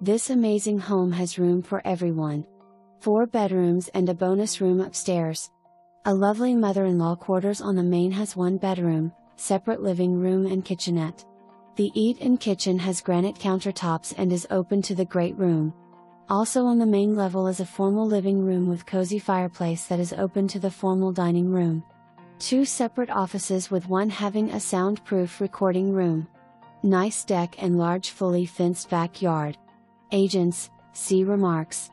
This amazing home has room for everyone. Four bedrooms and a bonus room upstairs. A lovely mother in law quarters on the main has one bedroom, separate living room and kitchenette. The eat in kitchen has granite countertops and is open to the great room. Also on the main level is a formal living room with cozy fireplace that is open to the formal dining room. Two separate offices with one having a soundproof recording room. Nice deck and large fully fenced backyard. Agents, see remarks.